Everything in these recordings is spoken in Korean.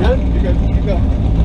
예? 그러니까, 그러니까.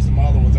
this model